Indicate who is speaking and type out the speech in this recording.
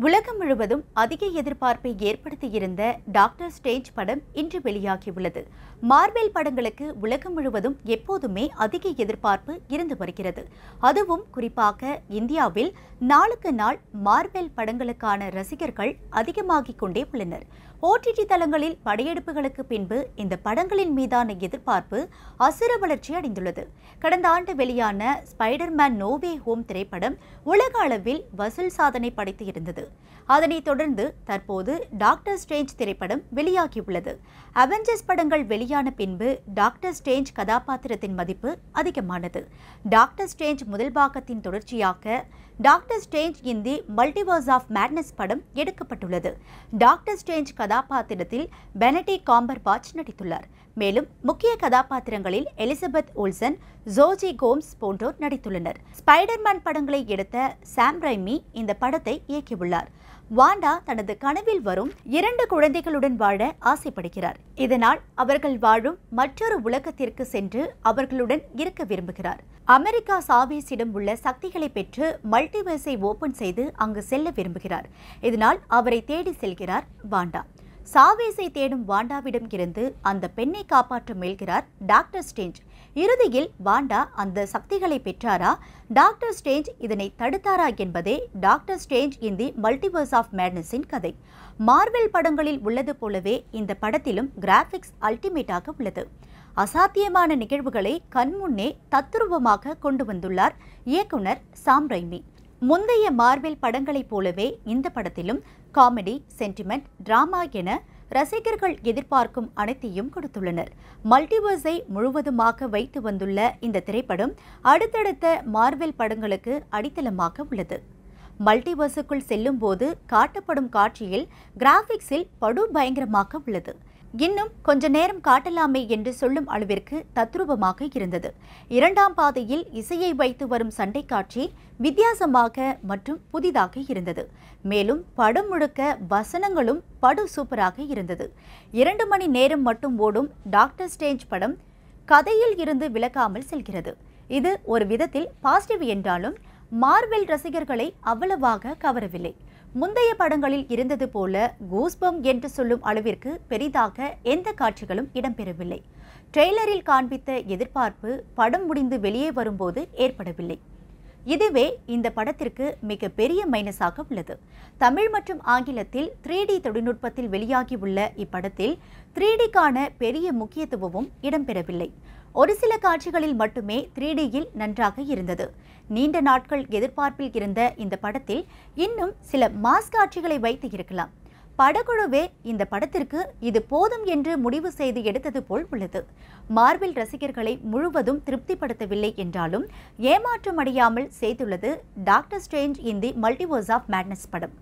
Speaker 1: உலகம் முழுவதும் அதிக எதிர்பார்ப்பை ஏற்படுத்தியிருந்த டாக்டர் ஸ்டேஜ் படம் இன்று வெளியாகியுள்ளது. மார்வெல் படங்களுக்கு உலகம் முழுவதும் எப்போதுமே அதிக எதிர்பார்ப்பு இருந்து வருகிறது. அதுவும் குறிப்பாக இந்தியாவில் நாளுக்கு நாள் மார்வெல் படங்களுக்கான ரசிகர்கள் அதிகமாகிக் கொண்டே உள்ளனர். ஓடிடி தளங்களில் படையெடுப்புகளுக்கு பின்பு இந்த படங்களின் மீதான எதிர்பார்ப்பு அசுர வளர்ச்சி அடைந்துள்ளது. கடந்த ஆண்டு வெளியான ஸ்பைடர்மேன் நோவே ஹோம் திரைப்படம் உலக அளவில் வசூல் சாதனை படைத்து இருந்தது. அதனைத் தொடர்ந்து தற்போது டாக்டர் ஸ்டேஞ்ச் திரைப்படம் வெளியாகியுள்ளது. அவெஞ்சர்ஸ் படங்கள் வெளியான பின்பு டாக்டர் ஸ்டேஞ்ச் கதாபாத்திரத்தின் மதிப்பு அதிகமானது. டாக்டர் ஸ்டேஞ்ச் முதல் பாகத்தின் தொடர்ச்சியாக Doctor Strange in the Multiverse of Madness படம் எடுக்கப்பட்டுள்ளது. டாக்டர் ஸ்டேஞ்ச் கதாபாத்திரத்தில் பெனடி காம்பர் பாச் நடித்துள்ளார். மேலும் முக்கிய கதாபாத்திரங்களில் எலிசபெத் ஓல்சன் ஜோஜி கோம்ஸ் போன்றோர் நடித்துள்ளனர். ஸ்பைடர்மேன் படங்களை எடுத்த சாம் ரைமி இந்த படத்தை இயக்கியுள்ளார். வாண்டா தனது கனவில் வரும் இரண்டு குழந்தைகளுடன் வாழ ஆசைப்படுகிறார். இதனால் அவர்கள் வாழும் மற்றொரு உலகத்திற்கு சென்று அவர்களுடன் இருக்க விரும்புகிறார். அமெரிக்கா சாவேஸிடம் உள்ள சக்திகளை பெற்று மல்டிவர்ஸை ஓபன் செய்து அங்கு செல்ல விரும்புகிறார். இதனால் அவரை தேடி செல்கிறார் வாண்டா. சாவேஸை தேடும் வாண்டாவிடம் இருந்து அந்த பெண்ணை காப்பாற்ற முயல்கிறார் டாக்டர் ஸ்டேஞ்ச். இறுதியில் வாண்டா அந்த சக்திகளை பெற்றாரா? டாக்டர் ஸ்டேஞ்ச் இதனை தடுத்தாரா என்பதே Doctor Strange in the Multiverse of மேட்னஸின் கதை. மார்வெல் படங்களில் உள்ளது போலவே இந்த படத்திலும் கிராஃபிக்ஸ் அல்டிமேட்டாக உள்ளது. அசாத்தியமான நிகழ்வுகளை கண்முன்னே தத்துருவமாக கொண்டு வந்துள்ளார் இயக்குனர் சாம் ரைமி முந்தைய மார்வெல் படங்களைப் போலவே இந்த படத்திலும் காமெடி சென்டிமெண்ட் டிராமா என ரசிகர்கள் எதிர்பார்க்கும் அனைத்தையும் கொடுத்துள்ளனர். மல்டிவர்ஸை முழுவதுமாக வைத்து வந்துள்ள இந்த திரைப்படம் அடுத்தடுத்த மார்வெல் படங்களுக்கு அடித்தளமாக உள்ளது. மல்டிவர்ஸுக்குள் செல்லும் போது காட்டப்படும் காட்சியில் கிராஃபிக்ஸில் படு பயங்கரமாக உள்ளது. இன்னும் கொஞ்ச நேரம் காட்டலாமே என்று சொல்லும் அளவிற்கு தத்ரூபமாக இருந்தது. இரண்டாம் பாதையில் இசையை வைத்து வரும் சண்டை காட்சி வித்தியாசமாக மற்றும் புதிதாக இருந்தது. மேலும் படம் முழுக்க வசனங்களும் படு சூப்பராக இருந்தது. இரண்டு மணி நேரம் மட்டும் ஓடும் டாக்டர் ஸ்டேஞ்ச் படம் கதையில் இருந்து விலக்காமல் செல்கிறது. இது ஒரு விதத்தில் பாசிட்டிவ் என்றாலும் மார்வெல் ரசிகர்களை அவ்வளவாக கவரவில்லை. முந்தைய படங்களில் இருந்தது போல கூஸ்பம் என்று சொல்லும் அளவிற்கு பெரிதாக எந்த காட்சிகளும் இடம்பெறவில்லை. ட்ரெய்லரில் காண்பித்த எதிர்பார்ப்பு படம் முடிந்து வெளியே வரும்போது ஏற்படவில்லை. இதுவே இந்த படத்திற்கு மிக பெரிய மைனஸாக உள்ளது. தமிழ் மற்றும் ஆங்கிலத்தில் த்ரீ டி தொழில்நுட்பத்தில் வெளியாகியுள்ள இப்படத்தில் த்ரீ டிக்கான பெரிய முக்கியத்துவமும் இடம்பெறவில்லை. ஒரு சில காட்சிகளில் மட்டுமே த்ரீ டியில் நன்றாக இருந்தது. நீண்ட நாட்கள் எதிர்பார்ப்பில் இருந்த இந்த படத்தில் இன்னும் சில மாஸ் காட்சிகளை வைத்து இருக்கலாம். படக்குழுவே இந்த படத்திற்கு இது போதும் என்று முடிவு செய்து எடுத்தது போல் உள்ளது. மார்பில் ரசிகர்களை முழுவதும் திருப்திப்படுத்தவில்லை என்றாலும் ஏமாற்றம் அடையாமல் செய்துள்ளது Doctor Strange in the Multiverse of Madness படம்.